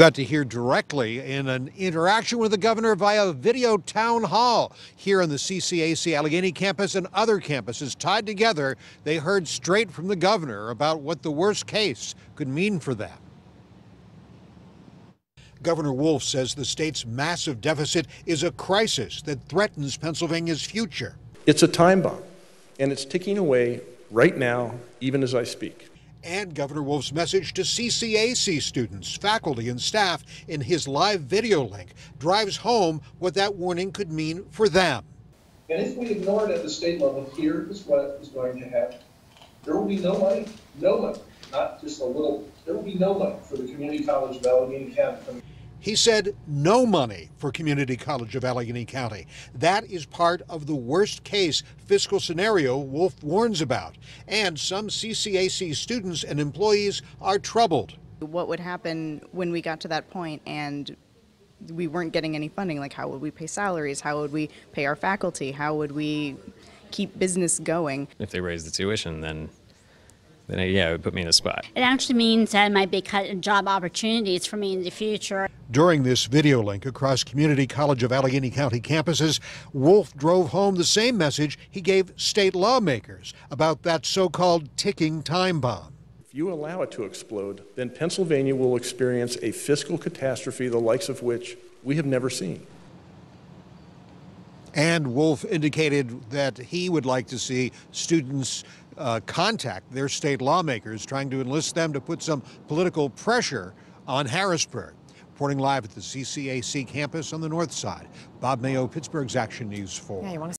Got to hear directly in an interaction with the governor via video town hall here on the CCAC Allegheny campus and other campuses tied together. They heard straight from the governor about what the worst case could mean for them. Governor Wolf says the state's massive deficit is a crisis that threatens Pennsylvania's future. It's a time bomb, and it's ticking away right now, even as I speak and Governor Wolf's message to CCAC students, faculty, and staff in his live video link drives home what that warning could mean for them. And if we ignore it at the state level, here is what is going to happen. There will be no money, no money, not just a little, there will be no money for the Community College of Allegheny County. He said no money for Community College of Allegheny County. That is part of the worst case fiscal scenario Wolf warns about. And some CCAC students and employees are troubled. What would happen when we got to that point and we weren't getting any funding? Like, how would we pay salaries? How would we pay our faculty? How would we keep business going? If they raise the tuition, then then yeah, it would put me in a spot. It actually means that it might be cut in job opportunities for me in the future. During this video link across Community College of Allegheny County campuses, Wolf drove home the same message he gave state lawmakers about that so-called ticking time bomb. If you allow it to explode, then Pennsylvania will experience a fiscal catastrophe the likes of which we have never seen. And Wolf indicated that he would like to see students uh, contact their state lawmakers, trying to enlist them to put some political pressure on Harrisburg. Reporting live at the CCAC campus on the north side, Bob Mayo, Pittsburgh's Action News 4. Yeah,